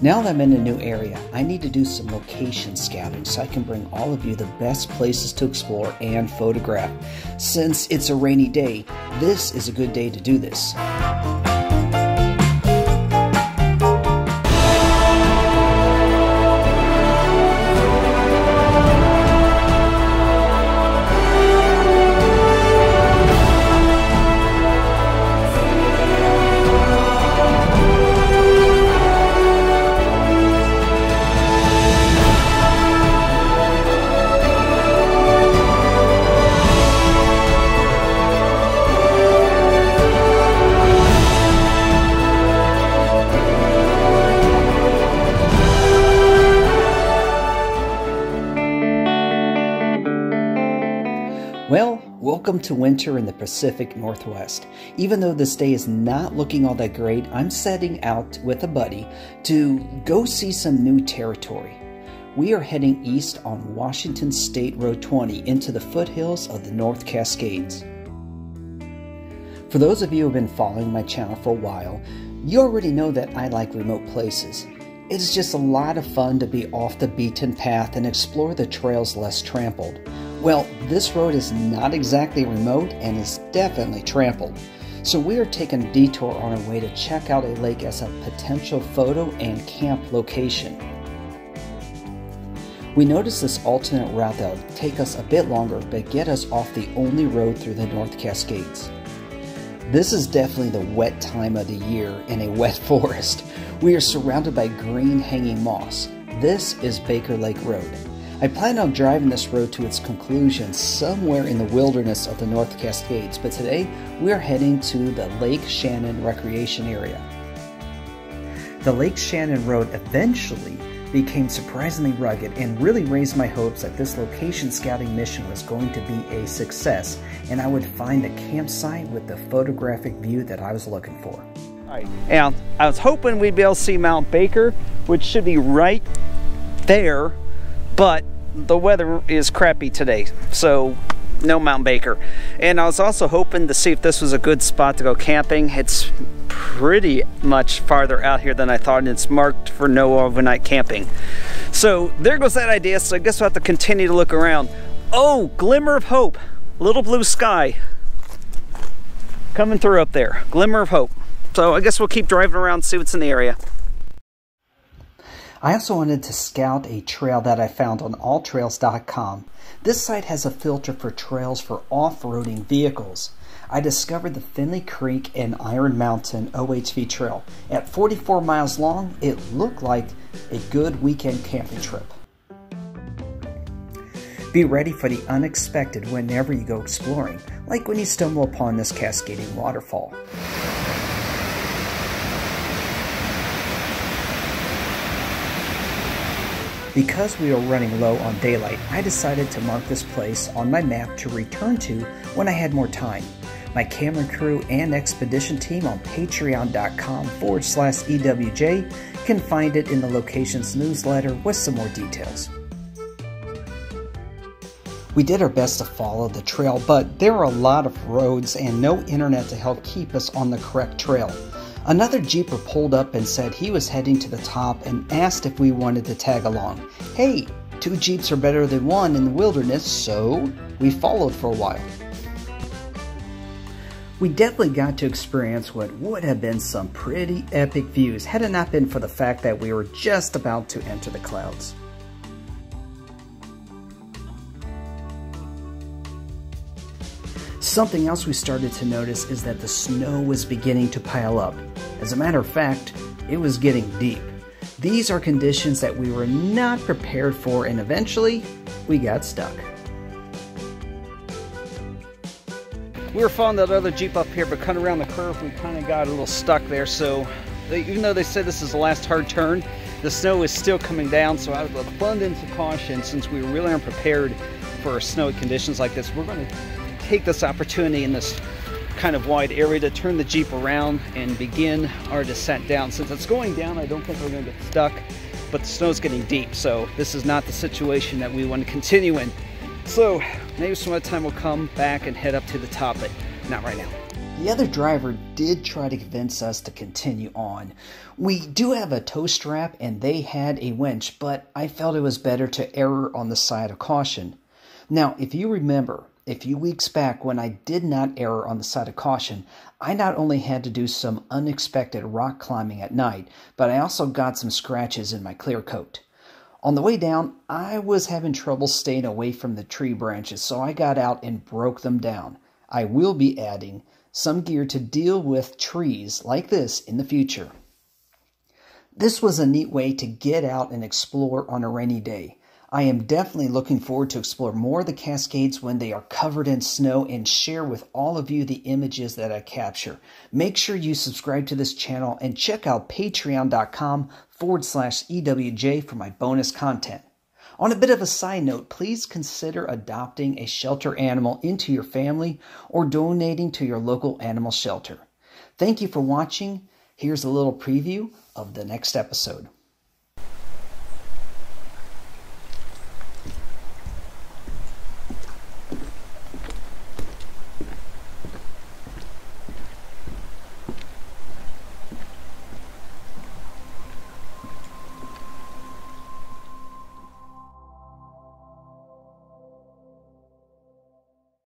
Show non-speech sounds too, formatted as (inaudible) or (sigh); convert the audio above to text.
Now that I'm in a new area, I need to do some location scouting so I can bring all of you the best places to explore and photograph. Since it's a rainy day, this is a good day to do this. Welcome to winter in the Pacific Northwest. Even though this day is not looking all that great, I'm setting out with a buddy to go see some new territory. We are heading east on Washington State Road 20 into the foothills of the North Cascades. For those of you who have been following my channel for a while, you already know that I like remote places. It's just a lot of fun to be off the beaten path and explore the trails less trampled. Well, this road is not exactly remote and is definitely trampled. So we are taking a detour on our way to check out a lake as a potential photo and camp location. We notice this alternate route that would take us a bit longer but get us off the only road through the North Cascades. This is definitely the wet time of the year in a (laughs) wet forest. We are surrounded by green hanging moss. This is Baker Lake Road. I plan on driving this road to its conclusion somewhere in the wilderness of the North Cascades, but today we are heading to the Lake Shannon Recreation Area. The Lake Shannon Road eventually became surprisingly rugged and really raised my hopes that this location scouting mission was going to be a success and I would find a campsite with the photographic view that I was looking for. Right, and I was hoping we'd be able to see Mount Baker, which should be right there but the weather is crappy today, so no Mount Baker. And I was also hoping to see if this was a good spot to go camping. It's pretty much farther out here than I thought, and it's marked for no overnight camping. So there goes that idea, so I guess we'll have to continue to look around. Oh, glimmer of hope, little blue sky coming through up there, glimmer of hope. So I guess we'll keep driving around, see what's in the area. I also wanted to scout a trail that I found on alltrails.com. This site has a filter for trails for off-roading vehicles. I discovered the Finley Creek and Iron Mountain OHV trail. At 44 miles long, it looked like a good weekend camping trip. Be ready for the unexpected whenever you go exploring, like when you stumble upon this cascading waterfall. Because we were running low on daylight, I decided to mark this place on my map to return to when I had more time. My camera crew and expedition team on patreon.com forward slash EWJ can find it in the location's newsletter with some more details. We did our best to follow the trail, but there are a lot of roads and no internet to help keep us on the correct trail. Another Jeeper pulled up and said he was heading to the top and asked if we wanted to tag along. Hey, two Jeeps are better than one in the wilderness, so we followed for a while. We definitely got to experience what would have been some pretty epic views had it not been for the fact that we were just about to enter the clouds. Something else we started to notice is that the snow was beginning to pile up. As a matter of fact, it was getting deep. These are conditions that we were not prepared for and eventually we got stuck. We were following that other Jeep up here, but cut around the curve, we kind of got a little stuck there. So even though they said this is the last hard turn, the snow is still coming down. So out of abundance of caution, since we really aren't prepared for snowy conditions like this, we're going to take this opportunity in this kind of wide area to turn the Jeep around and begin our descent down. Since it's going down, I don't think we're going to get stuck, but the snow's getting deep, so this is not the situation that we want to continue in. So maybe some other time we'll come back and head up to the top, but not right now. The other driver did try to convince us to continue on. We do have a tow strap and they had a winch, but I felt it was better to err on the side of caution. Now, if you remember, a few weeks back when I did not err on the side of caution, I not only had to do some unexpected rock climbing at night, but I also got some scratches in my clear coat. On the way down, I was having trouble staying away from the tree branches, so I got out and broke them down. I will be adding some gear to deal with trees like this in the future. This was a neat way to get out and explore on a rainy day. I am definitely looking forward to explore more of the Cascades when they are covered in snow and share with all of you the images that I capture. Make sure you subscribe to this channel and check out patreon.com forward slash EWJ for my bonus content. On a bit of a side note, please consider adopting a shelter animal into your family or donating to your local animal shelter. Thank you for watching. Here's a little preview of the next episode.